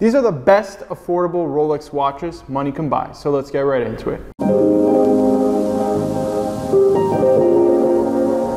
These are the best affordable Rolex watches money can buy, so let's get right into it.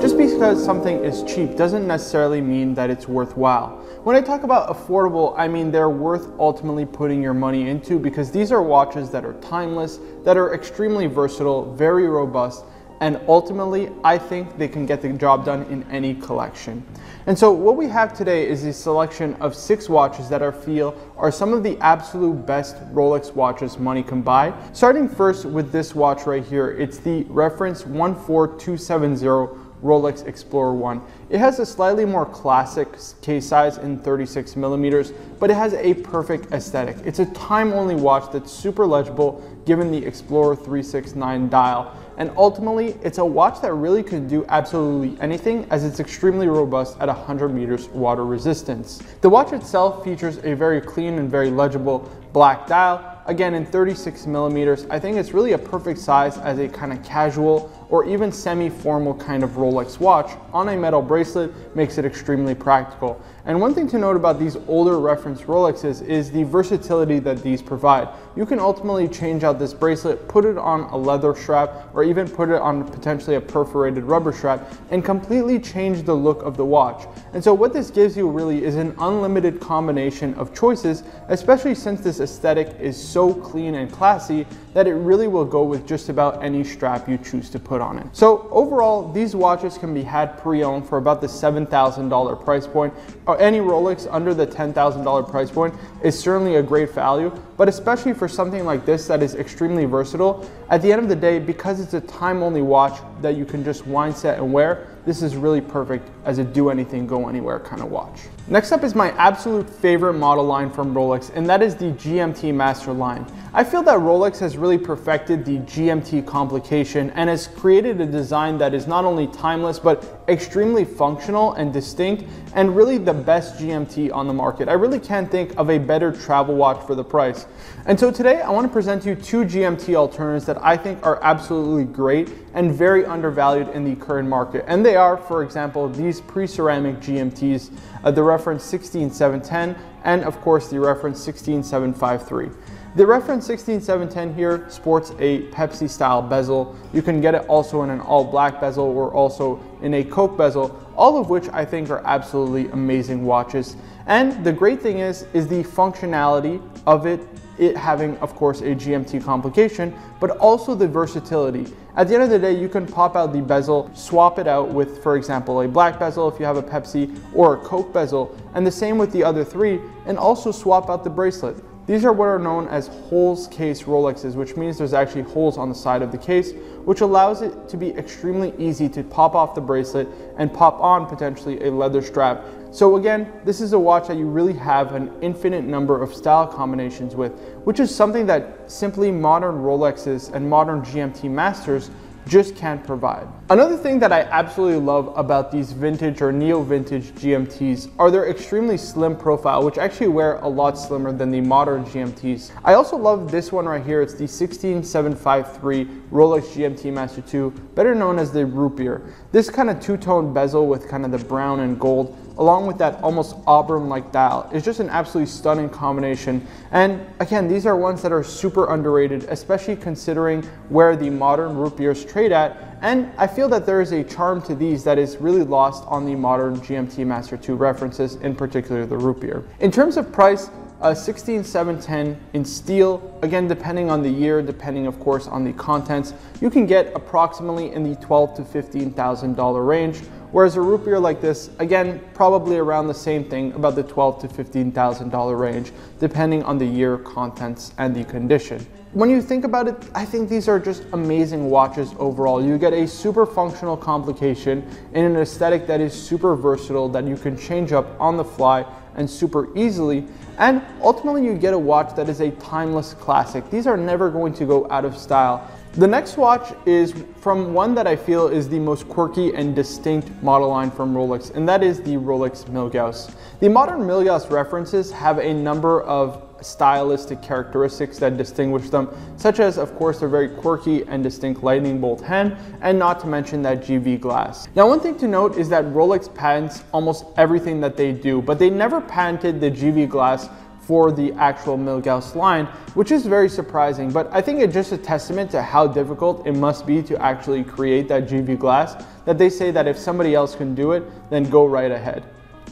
Just because something is cheap doesn't necessarily mean that it's worthwhile. When I talk about affordable, I mean they're worth ultimately putting your money into because these are watches that are timeless, that are extremely versatile, very robust, and ultimately I think they can get the job done in any collection. And so what we have today is a selection of six watches that I feel are some of the absolute best Rolex watches money can buy. Starting first with this watch right here, it's the reference 14270 Rolex Explorer 1. It has a slightly more classic case size in 36 millimeters, but it has a perfect aesthetic. It's a time-only watch that's super legible given the Explorer 369 dial. And ultimately, it's a watch that really can do absolutely anything as it's extremely robust at 100 meters water resistance. The watch itself features a very clean and very legible black dial again in 36 millimeters. I think it's really a perfect size as a kind of casual or even semi-formal kind of Rolex watch on a metal bracelet makes it extremely practical. And one thing to note about these older reference Rolexes is the versatility that these provide. You can ultimately change out this bracelet, put it on a leather strap, or even put it on potentially a perforated rubber strap and completely change the look of the watch. And so what this gives you really is an unlimited combination of choices, especially since this aesthetic is so clean and classy that it really will go with just about any strap you choose to put on it. So overall, these watches can be had pre-owned for about the $7,000 price point. Or any Rolex under the $10,000 price point is certainly a great value, but especially for something like this that is extremely versatile, at the end of the day, because it's a time-only watch that you can just wind set and wear, this is really perfect as a do anything, go anywhere kind of watch. Next up is my absolute favorite model line from Rolex, and that is the GMT Master line. I feel that Rolex has really perfected the GMT complication and has created a design that is not only timeless, but extremely functional and distinct, and really the best GMT on the market. I really can't think of a better travel watch for the price. And so today I want to present you two GMT alternatives that I think are absolutely great and very undervalued in the current market. And they are, for example, these pre-ceramic GMTs, uh, the reference 16710 and of course the reference 16753. The reference 16710 here sports a Pepsi style bezel. You can get it also in an all black bezel or also in a Coke bezel, all of which I think are absolutely amazing watches. And the great thing is, is the functionality of it it having, of course, a GMT complication, but also the versatility. At the end of the day, you can pop out the bezel, swap it out with, for example, a black bezel if you have a Pepsi or a Coke bezel, and the same with the other three, and also swap out the bracelet. These are what are known as holes case Rolexes, which means there's actually holes on the side of the case, which allows it to be extremely easy to pop off the bracelet and pop on potentially a leather strap. So again, this is a watch that you really have an infinite number of style combinations with, which is something that simply modern Rolexes and modern GMT Masters just can't provide. Another thing that I absolutely love about these vintage or neo-vintage GMTs are their extremely slim profile, which actually wear a lot slimmer than the modern GMTs. I also love this one right here. It's the 16753 Rolex GMT Master 2, better known as the Root Beer. This kind of two-tone bezel with kind of the brown and gold along with that almost auburn-like dial is just an absolutely stunning combination. And again, these are ones that are super underrated, especially considering where the modern root beers trade at. And I feel that there is a charm to these that is really lost on the modern GMT Master 2 references, in particular the root beer. In terms of price, a 16710 in steel, again depending on the year, depending of course on the contents, you can get approximately in the 12 to $15,000 range Whereas a root beer like this, again, probably around the same thing, about the twelve to $15,000 range, depending on the year, contents, and the condition. When you think about it, I think these are just amazing watches overall. You get a super functional complication in an aesthetic that is super versatile that you can change up on the fly and super easily. And ultimately you get a watch that is a timeless classic. These are never going to go out of style. The next watch is from one that I feel is the most quirky and distinct model line from Rolex, and that is the Rolex Milgauss. The modern Milgauss references have a number of stylistic characteristics that distinguish them, such as, of course, their very quirky and distinct lightning bolt hand, and not to mention that GV glass. Now, one thing to note is that Rolex patents almost everything that they do, but they never patented the GV glass for the actual Milgauss line, which is very surprising, but I think it's just a testament to how difficult it must be to actually create that GV glass that they say that if somebody else can do it, then go right ahead.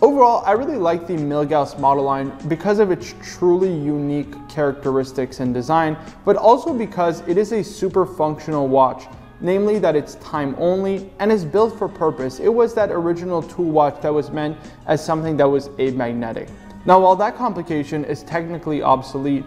Overall, I really like the Milgauss model line because of its truly unique characteristics and design, but also because it is a super functional watch namely that it's time only and is built for purpose. It was that original tool watch that was meant as something that was amagnetic. Now, while that complication is technically obsolete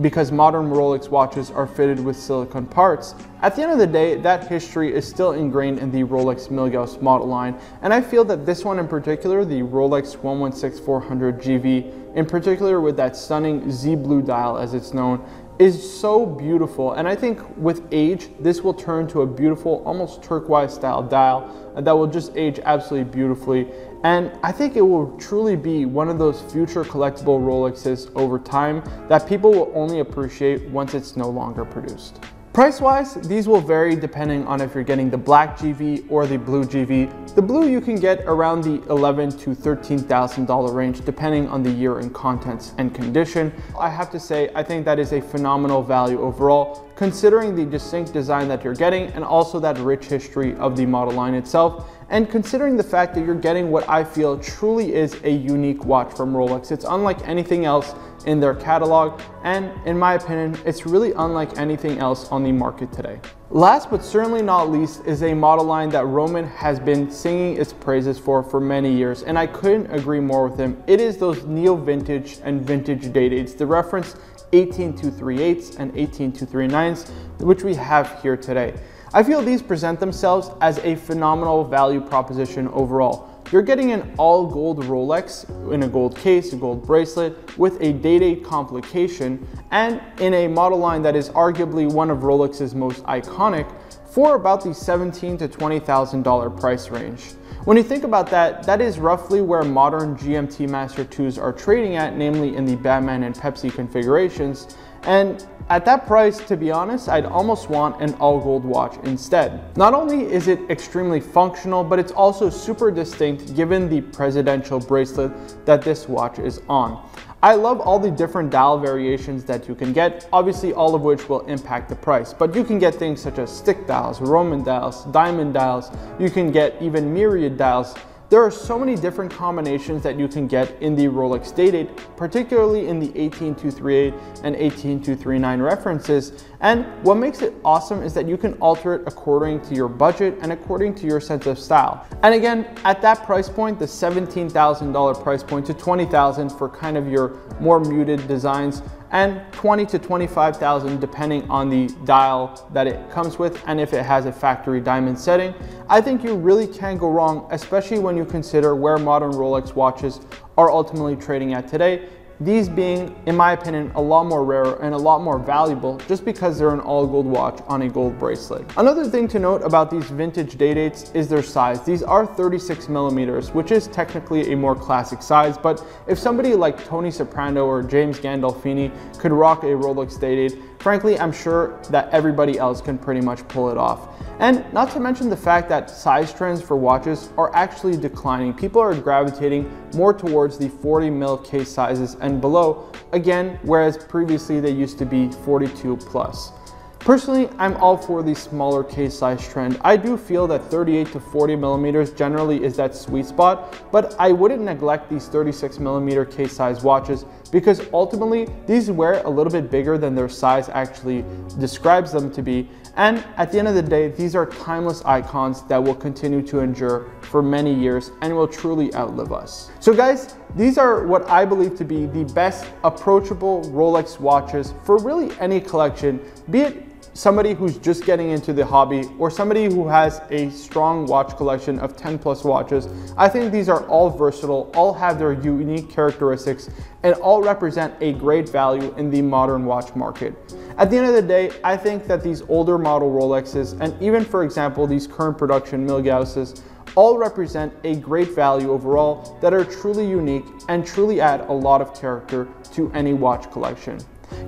because modern Rolex watches are fitted with silicon parts, at the end of the day, that history is still ingrained in the Rolex Milgauss model line, and I feel that this one in particular, the Rolex 116400 GV, in particular with that stunning Z Blue dial as it's known, is so beautiful. And I think with age, this will turn to a beautiful, almost turquoise style dial that will just age absolutely beautifully. And I think it will truly be one of those future collectible Rolexes over time that people will only appreciate once it's no longer produced. Price-wise, these will vary depending on if you're getting the black GV or the blue GV. The blue you can get around the 11 to $13,000 range depending on the year and contents and condition. I have to say, I think that is a phenomenal value overall considering the distinct design that you're getting and also that rich history of the model line itself and considering the fact that you're getting what I feel truly is a unique watch from Rolex. It's unlike anything else in their catalog, and in my opinion, it's really unlike anything else on the market today. Last but certainly not least is a model line that Roman has been singing its praises for for many years, and I couldn't agree more with him. It is those neo-vintage and vintage dates, the reference 18238s and 18239s, which we have here today. I feel these present themselves as a phenomenal value proposition overall. You're getting an all gold Rolex in a gold case, a gold bracelet with a day-date complication and in a model line that is arguably one of Rolex's most iconic for about the $17 to $20,000 price range. When you think about that, that is roughly where modern GMT Master 2s are trading at, namely in the Batman and Pepsi configurations. And at that price, to be honest, I'd almost want an all gold watch instead. Not only is it extremely functional, but it's also super distinct given the presidential bracelet that this watch is on. I love all the different dial variations that you can get, obviously all of which will impact the price, but you can get things such as stick dials, Roman dials, diamond dials, you can get even myriad dials, there are so many different combinations that you can get in the Rolex Day-Date, particularly in the 18238 and 18239 references. And what makes it awesome is that you can alter it according to your budget and according to your sense of style. And again, at that price point, the $17,000 price point to 20,000 for kind of your more muted designs, and 20 to 25,000 depending on the dial that it comes with and if it has a factory diamond setting. I think you really can't go wrong, especially when you consider where modern Rolex watches are ultimately trading at today these being, in my opinion, a lot more rare and a lot more valuable just because they're an all gold watch on a gold bracelet. Another thing to note about these vintage day dates is their size. These are 36 millimeters, which is technically a more classic size, but if somebody like Tony Soprano or James Gandolfini could rock a Rolex day date, frankly, I'm sure that everybody else can pretty much pull it off. And not to mention the fact that size trends for watches are actually declining. People are gravitating more towards the 40 mil case sizes and below, again, whereas previously they used to be 42 plus. Personally, I'm all for the smaller case size trend. I do feel that 38 to 40 millimeters generally is that sweet spot, but I wouldn't neglect these 36 millimeter case size watches because ultimately these wear a little bit bigger than their size actually describes them to be. And at the end of the day, these are timeless icons that will continue to endure for many years and will truly outlive us. So guys, these are what I believe to be the best approachable Rolex watches for really any collection, be it somebody who's just getting into the hobby or somebody who has a strong watch collection of 10 plus watches, I think these are all versatile, all have their unique characteristics, and all represent a great value in the modern watch market. At the end of the day, I think that these older model Rolexes, and even for example, these current production Milgausses, all represent a great value overall that are truly unique and truly add a lot of character to any watch collection.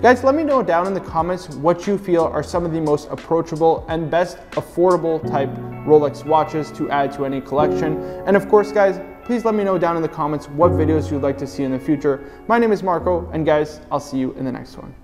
Guys, let me know down in the comments what you feel are some of the most approachable and best affordable type Rolex watches to add to any collection. And of course, guys, please let me know down in the comments what videos you'd like to see in the future. My name is Marco, and guys, I'll see you in the next one.